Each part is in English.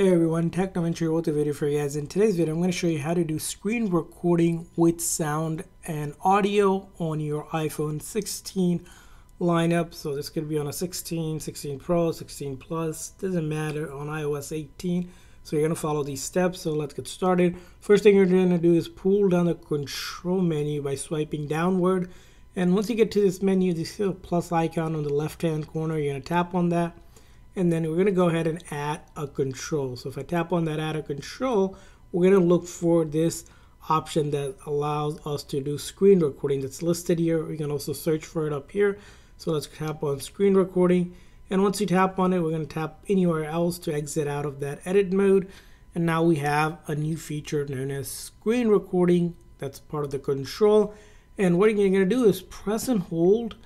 Hey everyone, Technomentary with a video for you guys. In today's video, I'm going to show you how to do screen recording with sound and audio on your iPhone 16 lineup. So this could be on a 16, 16 Pro, 16 Plus, doesn't matter, on iOS 18. So you're going to follow these steps. So let's get started. First thing you're going to do is pull down the control menu by swiping downward. And once you get to this menu, you see a plus icon on the left hand corner. You're going to tap on that and then we're going to go ahead and add a control. So if I tap on that add a control, we're going to look for this option that allows us to do screen recording that's listed here. We can also search for it up here. So let's tap on screen recording. And once you tap on it, we're going to tap anywhere else to exit out of that edit mode. And now we have a new feature known as screen recording. That's part of the control. And what you're going to do is press and hold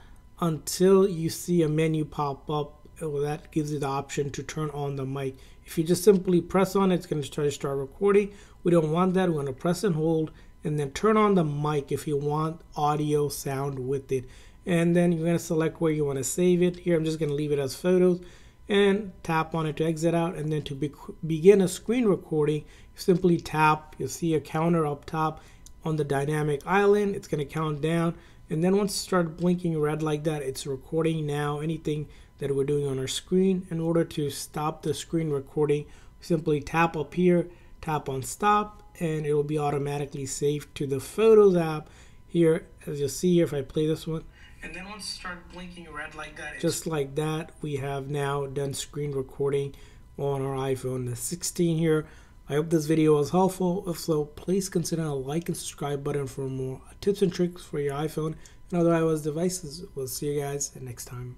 until you see a menu pop up well, that gives you the option to turn on the mic. If you just simply press on it, it's going to try to start recording. We don't want that. We're going to press and hold and then turn on the mic if you want audio sound with it. And then you're going to select where you want to save it. Here, I'm just going to leave it as photos and tap on it to exit out. And then to be begin a screen recording, you simply tap. You'll see a counter up top on the dynamic island. It's going to count down. And then once it starts blinking red like that, it's recording now. Anything that we're doing on our screen. In order to stop the screen recording, simply tap up here, tap on stop, and it will be automatically saved to the Photos app. Here, as you'll see here, if I play this one, and then once it starts blinking red like that, just like that, we have now done screen recording on our iPhone the 16 here. I hope this video was helpful. If so, please consider a like and subscribe button for more tips and tricks for your iPhone and other iOS devices. We'll see you guys next time.